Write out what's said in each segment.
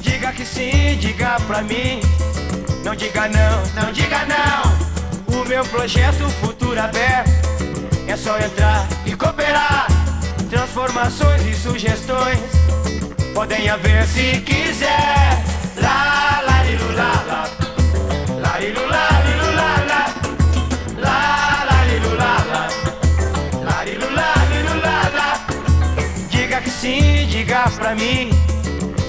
Diga que sim, diga pra mim. Não diga não, não diga não. O meu projeto futuro aberto é só entrar e cooperar. Transformações e sugestões podem haver se quiser. Lá, lá, lá, lá, lá. Sim, diga pra mim.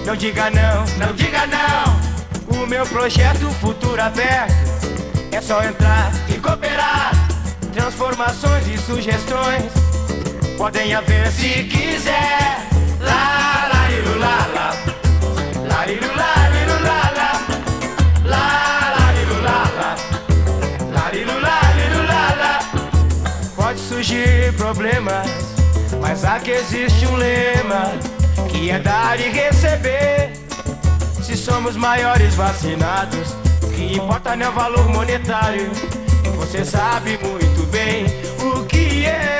Não diga não, não diga não. O meu projeto futuro aberto é só entrar e cooperar. Transformações e sugestões podem haver se quiser. Lá, lá, lilu, lá, lá. Lá, lilu, lá, lilu, lá, lá, lá. Pode surgir problemas, mas aqui existe um lema que é dar e receber. Se somos maiores vacinados, o que importa não é o valor monetário. Você sabe muito bem o que é.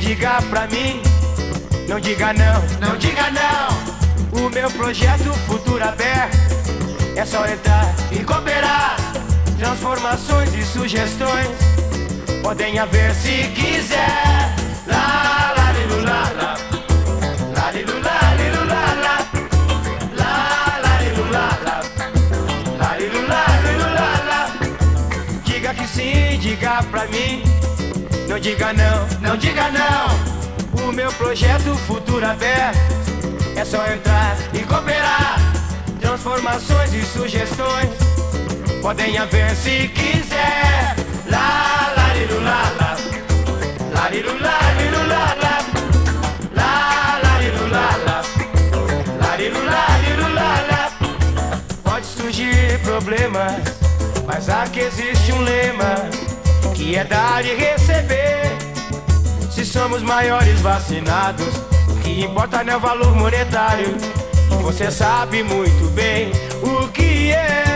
Diga pra mim. Não diga não, não diga não. O meu projeto futuro aberto é só entrar e cooperar. Transformações e sugestões podem haver se quiser. Lá, lá, lilu, lilu, lilu, lilu, lilu, lilu. Diga que sim, diga pra mim. Não diga não, não diga não. O meu projeto futuro aberto é só entrar e cooperar. Transformações e sugestões podem haver se quiser. Lá, lá, lilu, lá, lá. Lilu, lá, lá. Pode surgir problemas, mas aqui existe um lema que é dar e receber. Se somos maiores vacinados, que importa não é o valor monetário. E você sabe muito bem o que é.